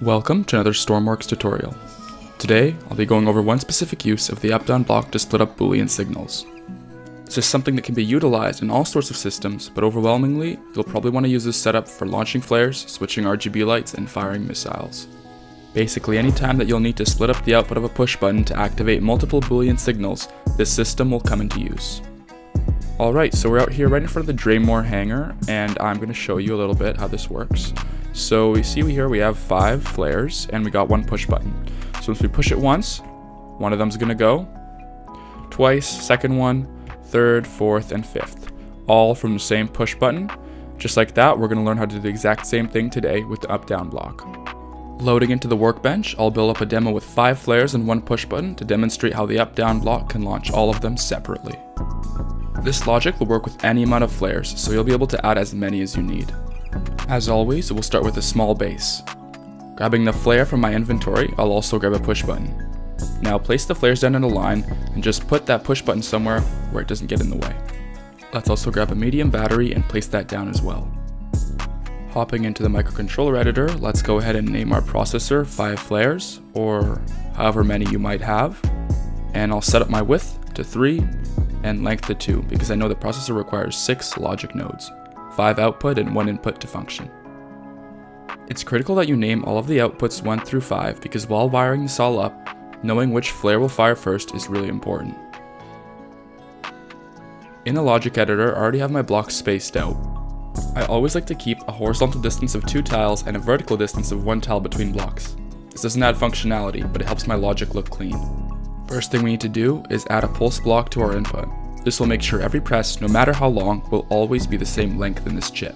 Welcome to another Stormworks tutorial. Today, I'll be going over one specific use of the up-down block to split up boolean signals. This is something that can be utilized in all sorts of systems, but overwhelmingly, you'll probably want to use this setup for launching flares, switching RGB lights, and firing missiles. Basically, anytime that you'll need to split up the output of a push button to activate multiple boolean signals, this system will come into use. Alright, so we're out here right in front of the Draymore hangar, and I'm going to show you a little bit how this works. So we see we here we have five flares, and we got one push button. So if we push it once, one of them's to go, twice, second one, third, fourth, and fifth. All from the same push button. Just like that, we're to learn how to do the exact same thing today with the up-down block. Loading into the workbench, I'll build up a demo with 5 flares and 1 push button to demonstrate how the up-down block can launch all of them separately. This logic will work with any amount of flares, so you'll be able to add as many as you need. As always, we'll start with a small base. Grabbing the flare from my inventory, I'll also grab a push button. Now place the flares down in a line and just put that push button somewhere where it doesn't get in the way. Let's also grab a medium battery and place that down as well. Hopping into the microcontroller editor, let's go ahead and name our processor 5 flares, or however many you might have. And I'll set up my width to 3 and length to 2 because I know the processor requires 6 logic nodes, 5 output and 1 input to function. It's critical that you name all of the outputs 1 through 5 because while wiring this all up, knowing which flare will fire first is really important. In the logic editor, I already have my blocks spaced out. I always like to keep a horizontal distance of 2 tiles and a vertical distance of 1 tile between blocks. This doesn't add functionality, but it helps my logic look clean. First thing we need to do is add a pulse block to our input. This will make sure every press, no matter how long, will always be the same length in this chip.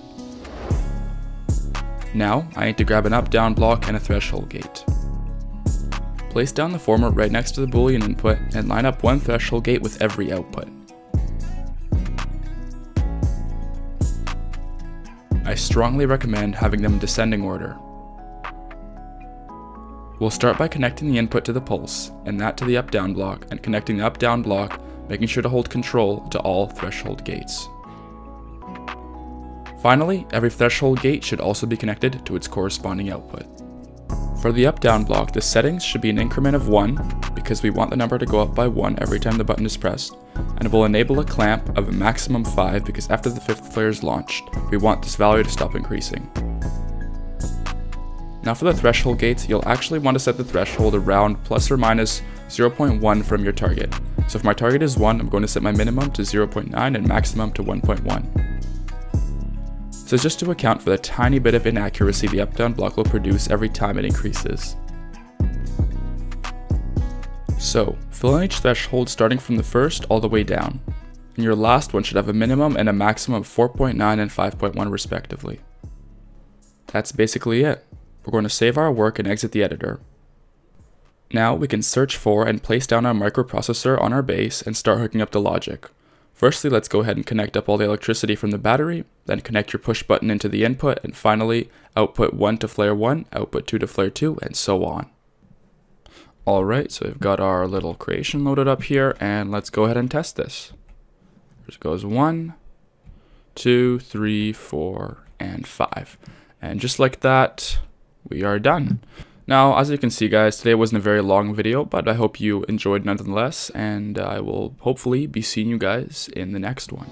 Now, I need to grab an up-down block and a threshold gate. Place down the former right next to the boolean input and line up one threshold gate with every output. I strongly recommend having them in descending order, We'll start by connecting the input to the pulse, and that to the up-down block, and connecting the up-down block, making sure to hold control to all threshold gates. Finally, every threshold gate should also be connected to its corresponding output. For the up-down block, the settings should be an increment of 1, because we want the number to go up by 1 every time the button is pressed, and it will enable a clamp of a maximum 5 because after the fifth flare is launched, we want this value to stop increasing. Now for the threshold gates, you'll actually want to set the threshold around plus or minus 0.1 from your target. So if my target is 1, I'm going to set my minimum to 0.9 and maximum to 1.1. So just to account for the tiny bit of inaccuracy the up-down block will produce every time it increases. So, fill in each threshold starting from the first all the way down. And your last one should have a minimum and a maximum of 4.9 and 5.1 respectively. That's basically it. We're going to save our work and exit the editor. Now we can search for and place down our microprocessor on our base and start hooking up the logic. Firstly, let's go ahead and connect up all the electricity from the battery, then connect your push button into the input, and finally, output 1 to flare 1, output 2 to flare 2, and so on. Alright, so we've got our little creation loaded up here, and let's go ahead and test this. Here goes 1, 2, 3, 4, and 5. And just like that, we are done. Now, as you can see guys, today wasn't a very long video, but I hope you enjoyed nonetheless, and I will hopefully be seeing you guys in the next one.